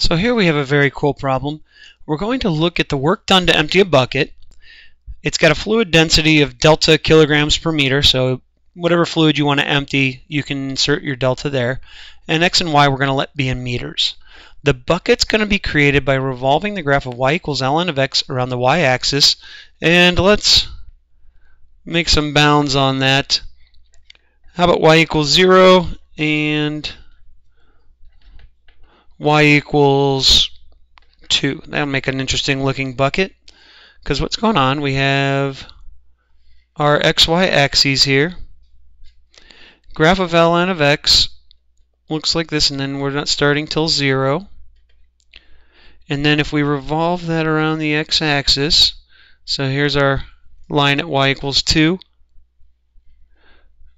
So here we have a very cool problem. We're going to look at the work done to empty a bucket. It's got a fluid density of delta kilograms per meter, so whatever fluid you want to empty, you can insert your delta there. And x and y we're going to let be in meters. The bucket's going to be created by revolving the graph of y equals ln of x around the y-axis. And let's make some bounds on that. How about y equals 0 and y equals 2. That'll make an interesting looking bucket because what's going on, we have our xy axes here. Graph of ln of x looks like this and then we're not starting till 0. And then if we revolve that around the x-axis, so here's our line at y equals 2,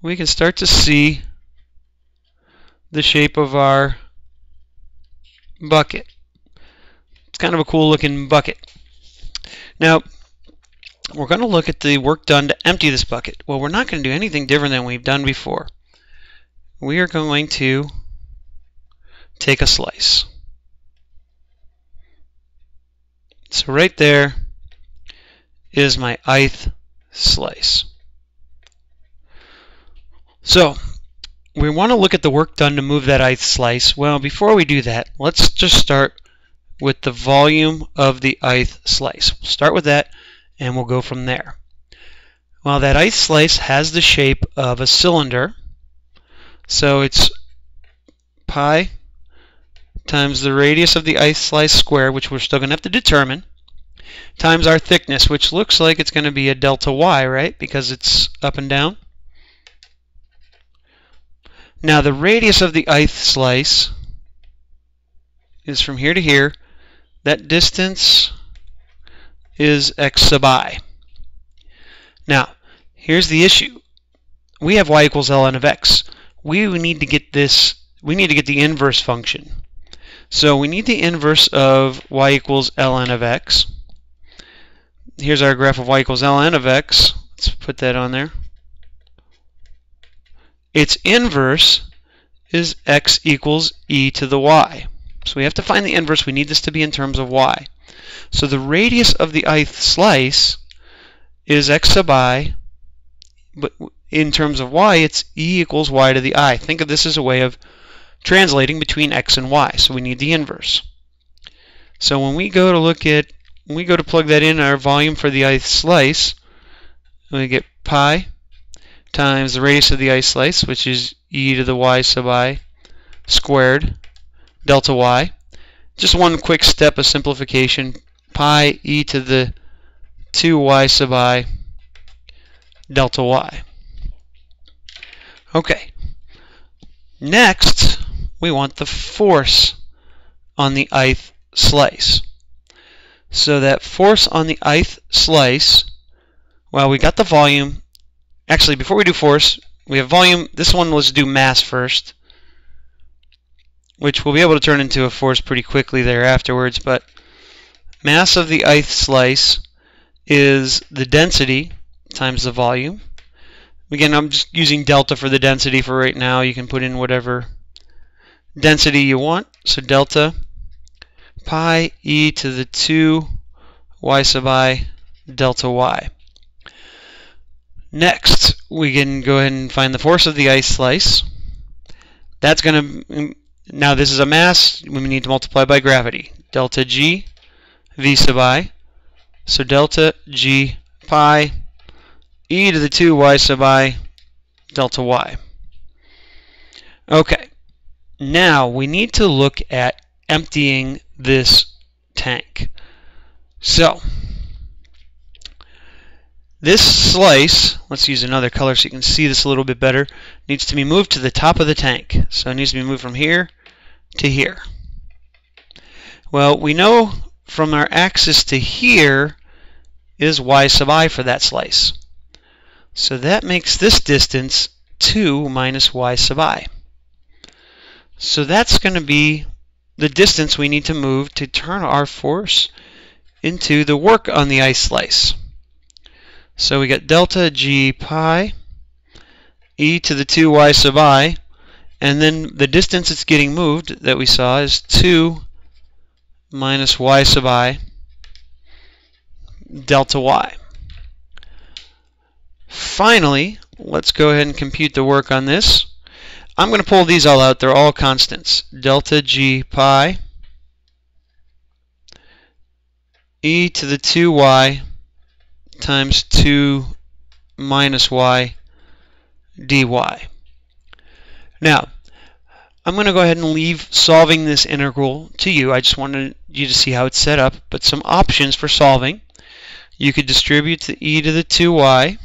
we can start to see the shape of our bucket. It's kind of a cool looking bucket. Now, we're going to look at the work done to empty this bucket. Well, we're not going to do anything different than we've done before. We are going to take a slice. So right there is my ith slice. So we want to look at the work done to move that ith slice. Well, before we do that, let's just start with the volume of the ith slice. We'll start with that and we'll go from there. Well, that ith slice has the shape of a cylinder. So it's pi times the radius of the ith slice squared, which we're still going to have to determine, times our thickness, which looks like it's going to be a delta y, right? Because it's up and down. Now the radius of the ith slice is from here to here. That distance is x sub i. Now, here's the issue. We have y equals ln of x. We need to get this, we need to get the inverse function. So we need the inverse of y equals ln of x. Here's our graph of y equals ln of x. Let's put that on there. Its inverse is x equals e to the y. So we have to find the inverse. We need this to be in terms of y. So the radius of the ith slice is x sub i, but in terms of y, it's e equals y to the i. Think of this as a way of translating between x and y. So we need the inverse. So when we go to look at, when we go to plug that in our volume for the ith slice, we get pi times the radius of the ith slice, which is e to the y sub i squared delta y. Just one quick step of simplification. Pi e to the 2y sub i delta y. Okay. Next, we want the force on the ith slice. So that force on the ith slice, well, we got the volume, Actually, before we do force, we have volume. This one, let's do mass first, which we'll be able to turn into a force pretty quickly there afterwards. But mass of the ith slice is the density times the volume. Again, I'm just using delta for the density for right now. You can put in whatever density you want. So delta pi e to the 2 y sub i delta y. Next, we can go ahead and find the force of the ith slice. That's going to, mm, now this is a mass, we need to multiply by gravity. Delta G V sub i. So delta G pi e to the 2 y sub i delta y. Okay, now we need to look at emptying this tank. So, this slice, let's use another color so you can see this a little bit better, needs to be moved to the top of the tank. So it needs to be moved from here to here. Well, we know from our axis to here is y sub i for that slice. So that makes this distance 2 minus y sub i. So that's going to be the distance we need to move to turn our force into the work on the ith slice. So we got delta g pi e to the 2y sub i, and then the distance it's getting moved that we saw is 2 minus y sub i delta y. Finally, let's go ahead and compute the work on this. I'm going to pull these all out. They're all constants. Delta g pi e to the 2y times 2 minus y dy. Now, I'm going to go ahead and leave solving this integral to you. I just wanted you to see how it's set up, but some options for solving. You could distribute the e to the 2y,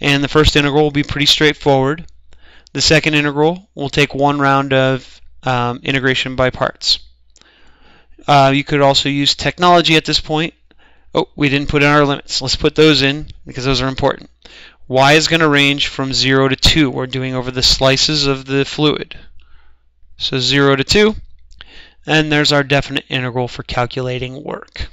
and the first integral will be pretty straightforward. The second integral will take one round of um, integration by parts. Uh, you could also use technology at this point. Oh, we didn't put in our limits. Let's put those in because those are important. y is going to range from 0 to 2. We're doing over the slices of the fluid. So 0 to 2. And there's our definite integral for calculating work.